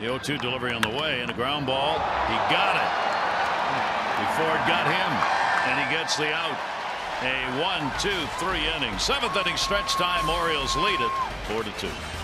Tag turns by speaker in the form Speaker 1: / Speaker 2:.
Speaker 1: The 0-2 delivery on the way and a ground ball. He got it before it got him and he gets the out. A one, two, three inning, seventh inning stretch time. Orioles lead it four to two.